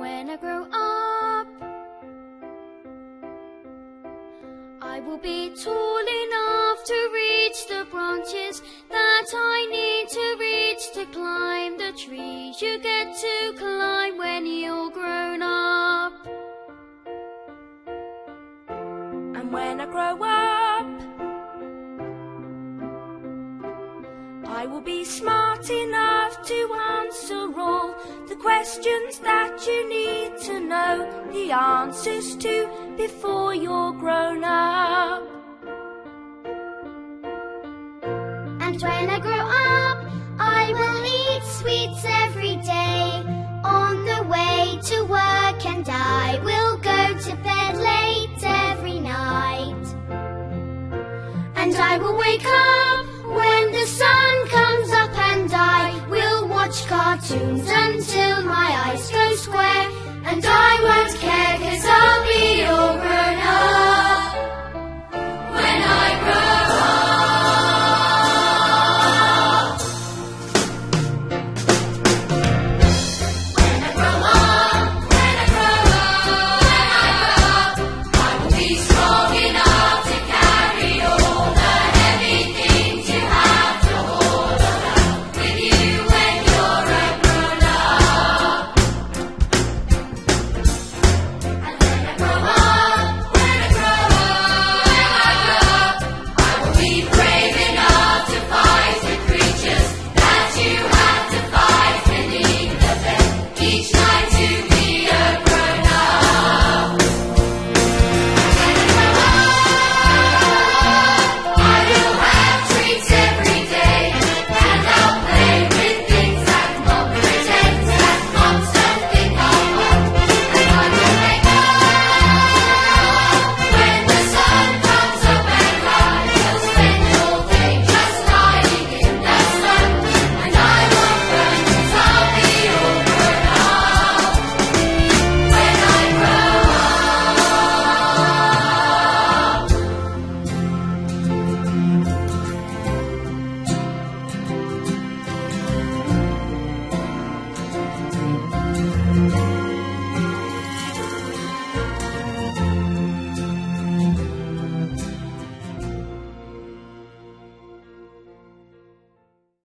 when I grow up, I will be tall enough to reach the branches that I need to reach to climb the trees you get to climb when you're grown up. And when I grow up, I will be smart enough to answer all the questions that you need to know the answers to before you're grown up. And when I grow up, I will eat sweets every day. On the way to work, and I will go to bed late every night. And I will wake up